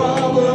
problem.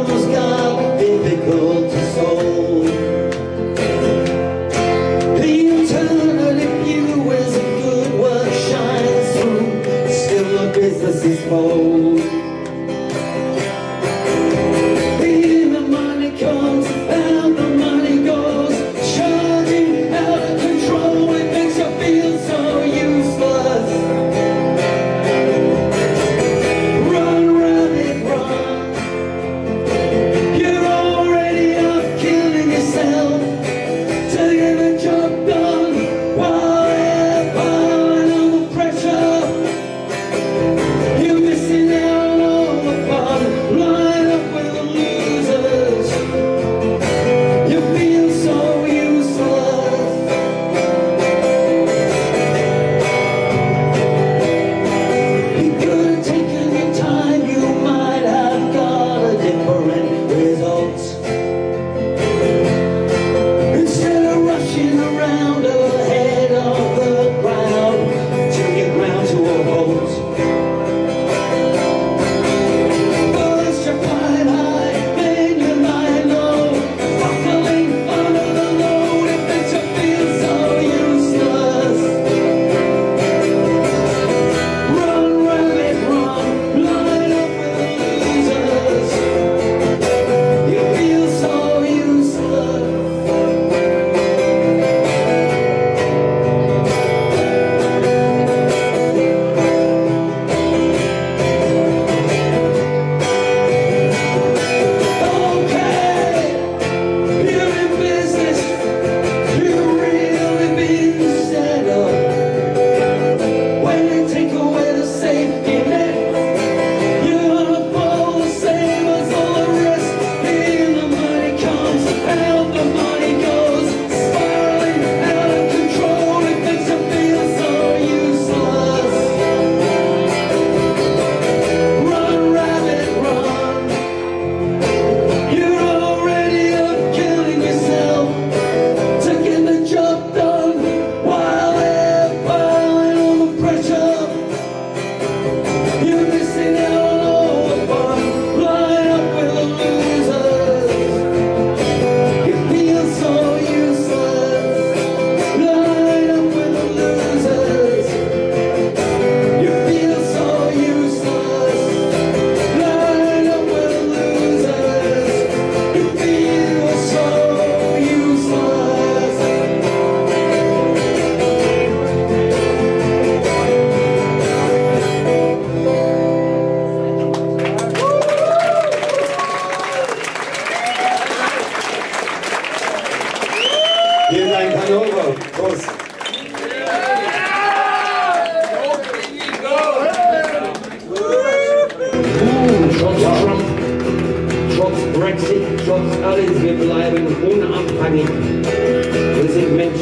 wir bleiben unabhängig. Wir sind Mensch,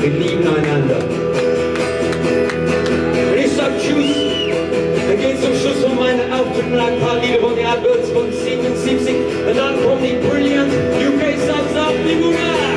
wir lieben einander. Und ich sag Tschüss, dann geht zum Schluss von meinen Auftritten ein paar Lieder von der Albert von 77, und dann kommt die Brilliant UK Subs auf die Murat.